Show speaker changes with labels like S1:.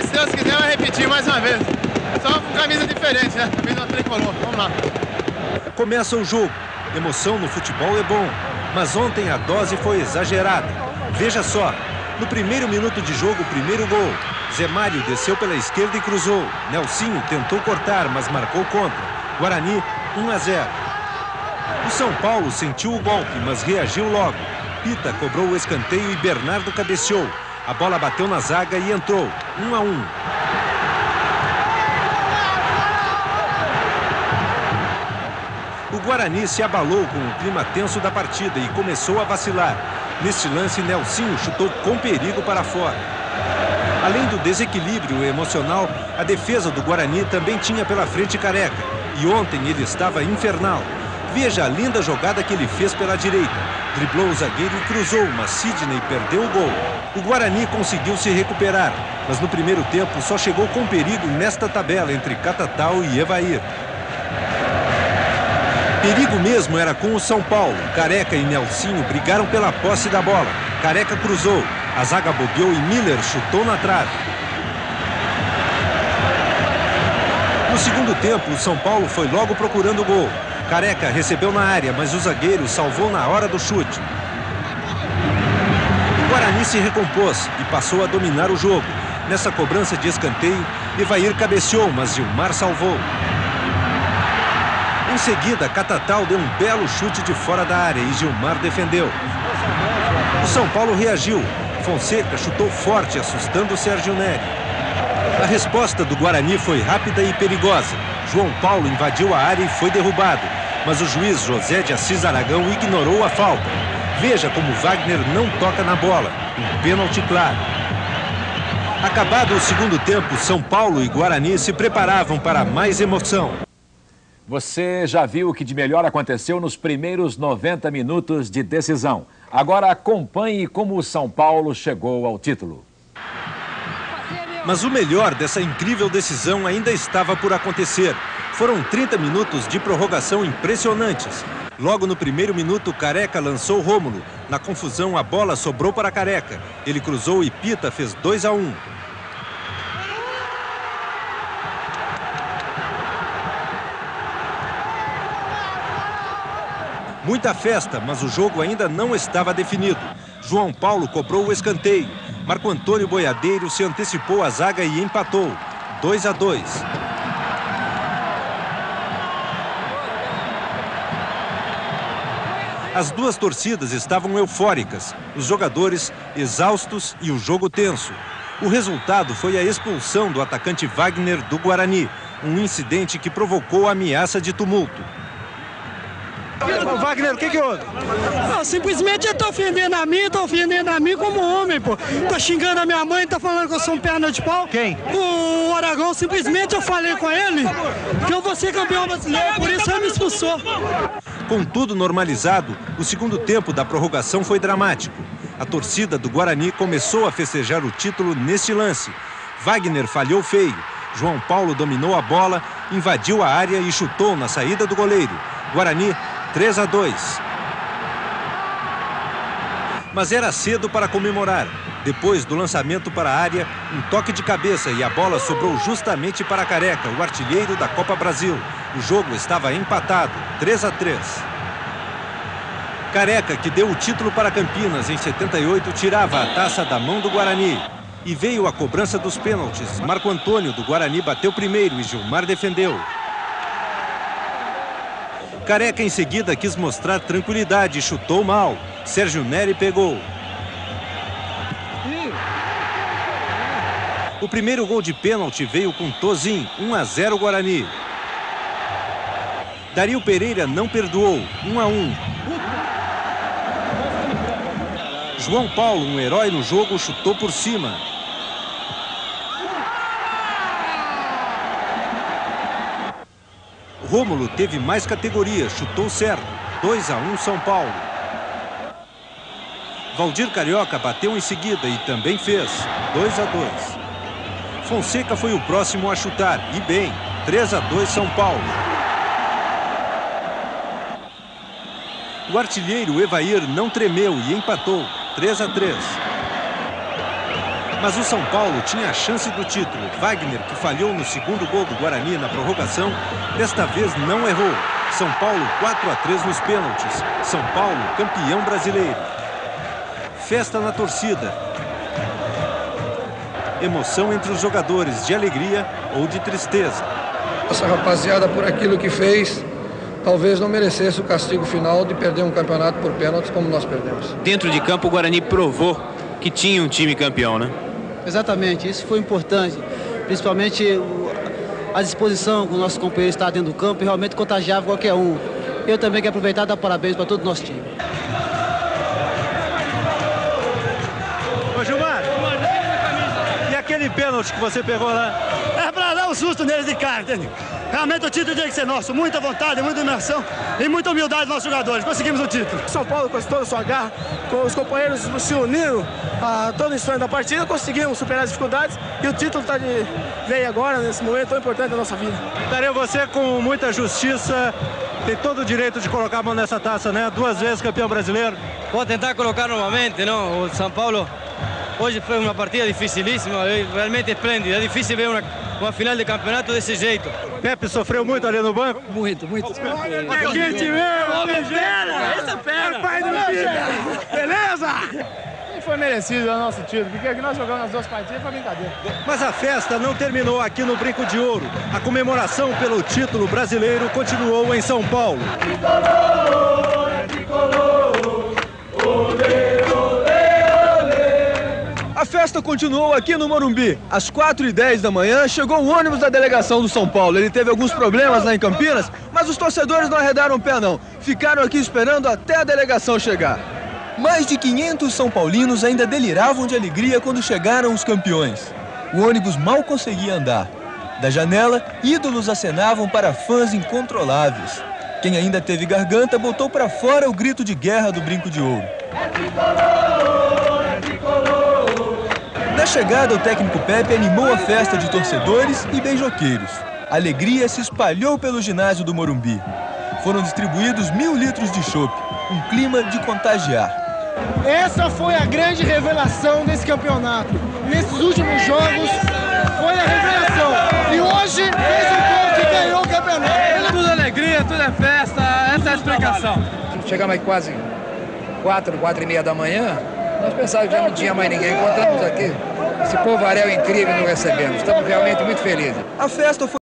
S1: Mas se Deus quiser, vai repetir mais uma vez. Só com camisa diferente, né? Camisa tricolor. Vamos lá.
S2: Começa o jogo. Emoção no futebol é bom, mas ontem a dose foi exagerada. Veja só, no primeiro minuto de jogo, o primeiro gol. Zé Mário desceu pela esquerda e cruzou. Nelsinho tentou cortar, mas marcou contra. Guarani, 1 a 0. O São Paulo sentiu o golpe, mas reagiu logo. Pita cobrou o escanteio e Bernardo cabeceou. A bola bateu na zaga e entrou. 1 a 1. O Guarani se abalou com o clima tenso da partida e começou a vacilar. Neste lance, Nelsinho chutou com perigo para fora. Além do desequilíbrio emocional, a defesa do Guarani também tinha pela frente Careca. E ontem ele estava infernal. Veja a linda jogada que ele fez pela direita. Driblou o zagueiro e cruzou, mas Sidney perdeu o gol. O Guarani conseguiu se recuperar, mas no primeiro tempo só chegou com perigo nesta tabela entre Catatal e Evair. Perigo mesmo era com o São Paulo. Careca e Nelsinho brigaram pela posse da bola. Careca cruzou. A zaga bobeou e Miller chutou na trave. No segundo tempo, o São Paulo foi logo procurando o gol. Careca recebeu na área, mas o zagueiro salvou na hora do chute. Guarani se recompôs e passou a dominar o jogo. Nessa cobrança de escanteio, Evair cabeceou, mas Gilmar salvou. Em seguida, Catatal deu um belo chute de fora da área e Gilmar defendeu. O São Paulo reagiu. Fonseca chutou forte, assustando Sérgio Neri. A resposta do Guarani foi rápida e perigosa. João Paulo invadiu a área e foi derrubado. Mas o juiz José de Assis Aragão ignorou a falta. Veja como Wagner não toca na bola. Um pênalti claro. Acabado o segundo tempo, São Paulo e Guarani se preparavam para mais emoção.
S3: Você já viu o que de melhor aconteceu nos primeiros 90 minutos de decisão. Agora acompanhe como o São Paulo chegou ao título.
S2: Mas o melhor dessa incrível decisão ainda estava por acontecer. Foram 30 minutos de prorrogação impressionantes. Logo no primeiro minuto, Careca lançou Rômulo. Na confusão, a bola sobrou para Careca. Ele cruzou e Pita fez 2 a 1. Muita festa, mas o jogo ainda não estava definido. João Paulo cobrou o escanteio. Marco Antônio Boiadeiro se antecipou à zaga e empatou. 2 a 2. As duas torcidas estavam eufóricas, os jogadores exaustos e o jogo tenso. O resultado foi a expulsão do atacante Wagner do Guarani, um incidente que provocou ameaça de tumulto.
S4: Ô, Wagner, o que que houve?
S5: Não, simplesmente ele tá ofendendo a mim, tá ofendendo a mim como homem, pô. Tá xingando a minha mãe, tá falando que eu sou um perna de pau.
S4: Quem?
S5: O Aragão, simplesmente eu falei com ele que eu vou ser campeão brasileiro, por isso ele me expulsou.
S2: Com tudo normalizado, o segundo tempo da prorrogação foi dramático. A torcida do Guarani começou a festejar o título neste lance. Wagner falhou feio. João Paulo dominou a bola, invadiu a área e chutou na saída do goleiro. Guarani 3 a 2. Mas era cedo para comemorar. Depois do lançamento para a área, um toque de cabeça e a bola sobrou justamente para Careca, o artilheiro da Copa Brasil. O jogo estava empatado, 3 a 3. Careca, que deu o título para Campinas em 78, tirava a taça da mão do Guarani. E veio a cobrança dos pênaltis. Marco Antônio do Guarani bateu primeiro e Gilmar defendeu. Careca em seguida quis mostrar tranquilidade e chutou mal. Sérgio Neri pegou. O primeiro gol de pênalti veio com Tozin, 1 a 0 Guarani. Dario Pereira não perdoou, 1 a 1. João Paulo, um herói no jogo, chutou por cima. Rômulo teve mais categoria, chutou certo. 2 a 1 São Paulo. Valdir Carioca bateu em seguida e também fez. 2 a 2. Fonseca foi o próximo a chutar e bem. 3 a 2 São Paulo. O artilheiro Evair não tremeu e empatou. 3 a 3. Mas o São Paulo tinha a chance do título. Wagner, que falhou no segundo gol do Guarani na prorrogação, desta vez não errou. São Paulo 4 a 3 nos pênaltis. São Paulo campeão brasileiro. Festa na torcida. Emoção entre os jogadores de alegria ou de tristeza.
S6: Essa rapaziada, por aquilo que fez, talvez não merecesse o castigo final de perder um campeonato por pênaltis como nós perdemos.
S7: Dentro de campo, o Guarani provou que tinha um time campeão, né?
S8: Exatamente, isso foi importante. Principalmente a disposição que o nosso companheiro está dentro do campo e realmente contagiava qualquer um. Eu também quero aproveitar e dar parabéns para todo o nosso time.
S4: Aquele pênalti que você pegou lá?
S5: É pra dar um susto neles de cara, entendeu? Realmente o título tinha que ser nosso. Muita vontade, muita imersão e muita humildade dos nossos jogadores. Conseguimos o título.
S9: São Paulo, com toda a sua garra, com os companheiros se uniram a todo instante da partida, conseguimos superar as dificuldades e o título está de veio agora, nesse momento tão importante da nossa vida.
S4: Daria você com muita justiça, tem todo o direito de colocar a mão nessa taça, né? Duas vezes campeão brasileiro.
S10: Vou tentar colocar novamente, não? O São Paulo hoje foi uma partida dificilíssima, realmente esplêndida. É difícil ver uma, uma final de campeonato desse jeito.
S4: Pepe sofreu muito ali no banco?
S10: Muito, muito.
S4: Aqui mesmo,
S9: Essa pera! Pai do filho! Beleza?
S1: E foi merecido o nosso título, porque aqui nós jogamos as duas partidas foi brincadeira.
S2: Mas a festa não terminou aqui no Brinco de Ouro. A comemoração pelo título brasileiro continuou em São Paulo.
S11: A festa continuou aqui no Morumbi. Às 4h10 da manhã, chegou o ônibus da delegação do São Paulo. Ele teve alguns problemas lá em Campinas, mas os torcedores não arredaram o pé, não. Ficaram aqui esperando até a delegação chegar. Mais de 500 São Paulinos ainda deliravam de alegria quando chegaram os campeões. O ônibus mal conseguia andar. Da janela, ídolos acenavam para fãs incontroláveis. Quem ainda teve garganta botou para fora o grito de guerra do Brinco de Ouro. Na chegada, o técnico Pepe animou a festa de torcedores e beijoqueiros. A alegria se espalhou pelo ginásio do Morumbi. Foram distribuídos mil litros de chopp, um clima de contagiar.
S9: Essa foi a grande revelação desse campeonato. Nesses últimos jogos, foi a revelação. E hoje, fez um gol que ganhou o campeonato.
S10: Tudo alegria, tudo é festa, essa é a explicação.
S6: Chegamos aí quase 4, 4 e meia da manhã. Nós pensávamos que já não tinha mais ninguém. Encontramos aqui esse povoaréu incrível e nos recebemos. Estamos realmente muito felizes.
S11: A festa foi